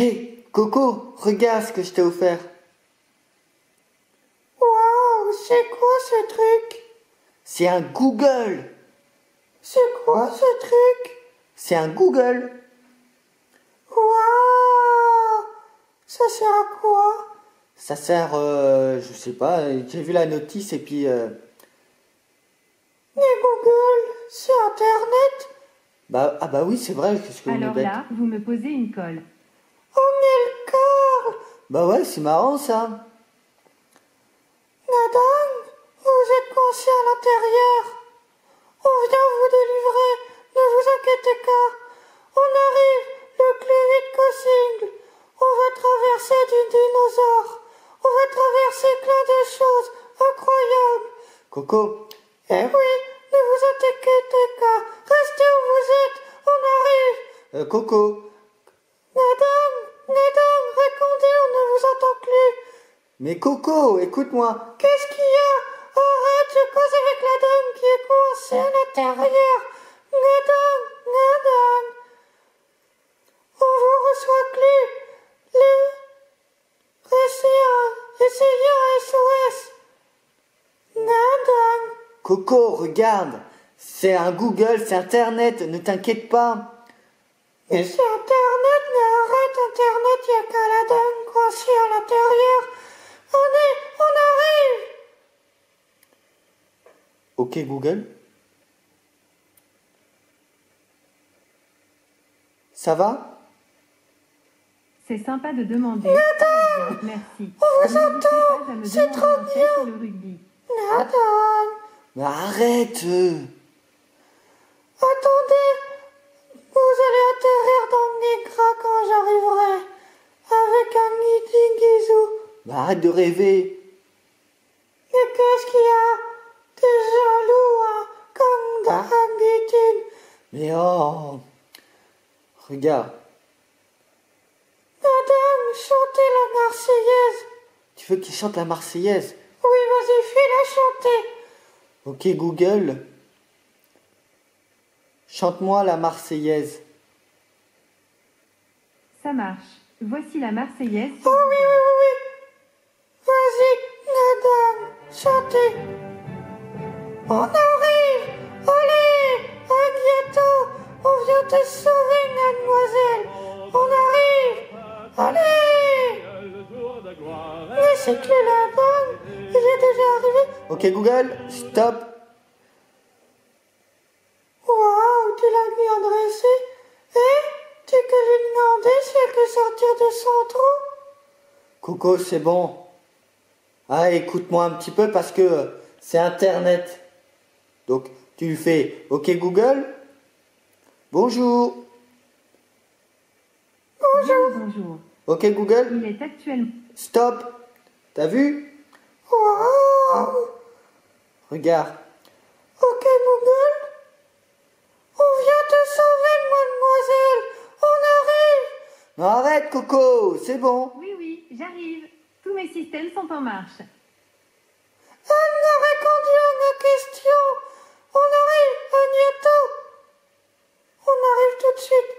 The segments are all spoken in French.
Hé, Coco, regarde ce que je t'ai offert. Waouh, c'est quoi ce truc? C'est un Google. C'est quoi ce truc? C'est un Google. Waouh Ça sert à quoi? Ça sert, euh, je sais pas, j'ai vu la notice et puis... Euh... Mais Google, c'est Internet? Bah, ah bah oui, c'est vrai, qu'est-ce que vous Alors me là, vous me posez une colle. On est le corps Bah ouais, c'est marrant ça. Madame, vous êtes coincé à l'intérieur. On vient vous délivrer, ne vous inquiétez pas. On arrive le plus vite possible. On va traverser du dinosaure. On va traverser plein de choses incroyables. Coco, Eh oui, ne vous inquiétez pas. Restez où vous êtes. On arrive. euh, Coco. Madame, madame, répondez, on ne vous entend plus. Mais Coco, écoute-moi. Qu'est-ce qu'il y a? Arrête, je cause avec la dame qui est coincée à l'intérieur. Madame, madame. On vous reçoit plus. Les... Essayez, essayez un SOS. Madame. Coco, regarde. C'est un Google, c'est Internet, ne t'inquiète pas. Mais c'est Internet, mais arrête Internet, il n'y a qu'à la dame coincée à l'intérieur. Allez, on arrive. Ok Google. Ça va? C'est sympa de demander. Bien, Merci. on vous entend. C'est trop bien. sur le rugby. Madame. Mais arrête. Attendez, vous allez atterrir dans le Nigra quand j'arriverai, avec un guidi guizou. Mais arrête de rêver. Mais qu'est-ce qu'il y a? T'es jaloux, hein, comme d'habitude. Mais oh Regarde, Madame, chantez la Marseillaise. tu veux qu'il chante la Marseillaise? Oui, vas-y, fais-la chanter. Ok Google. Chante-moi la Marseillaise. Ça marche. Voici la Marseillaise. Oh oui, oui, oui, oui. Vas-y, madame, chantez. On arrive. Allez, Agnetto, on vient te sauver, mademoiselle. On arrive. Allez. Mais c'est que le lapin, il est déjà arrivé. Ok Google, stop. Waouh, tu l'as bien dressé. Eh, tu que lui demander si elle peut sortir de son trou Coco, c'est bon. Ah, écoute-moi un petit peu parce que c'est Internet. Donc, tu lui fais OK Google. Bonjour. Le bonjour. OK Google. Il est actuellement. Stop. T'as vu? Regarde. Ok, Google. On vient te sauver, mademoiselle. On arrive. Non, arrête Coco, c'est bon. Oui, oui, j'arrive. Tous mes systèmes sont en marche. Elle a répondu à nos questions. On arrive, Agnetto. On arrive tout de suite.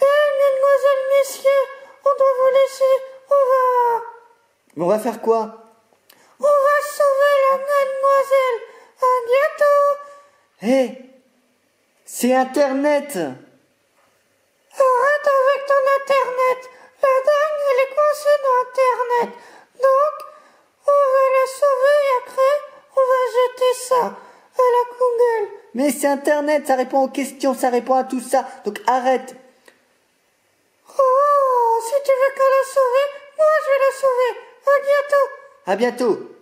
Eh, mesdemoiselles, messieurs, on doit vous laisser. On va... Mais on va faire quoi? On va sauver la mademoiselle. Agnetto. Hé C'est Internet Arrête avec ton Internet. La dame, elle est coincée dans Internet. Donc, on va la sauver et après, on va jeter ça à. Mais c'est Internet, ça répond aux questions, ça répond à tout ça. Donc arrête. Oh, si tu veux qu'elle la sauver, moi je vais la sauver. À bientôt. À bientôt.